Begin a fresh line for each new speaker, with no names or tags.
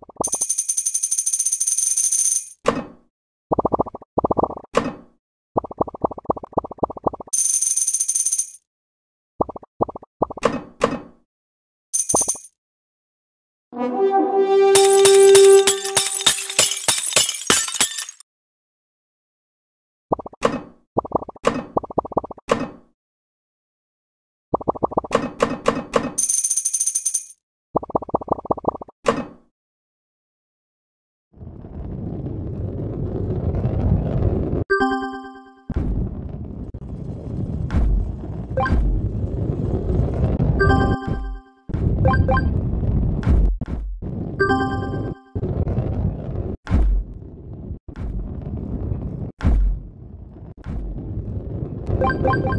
you you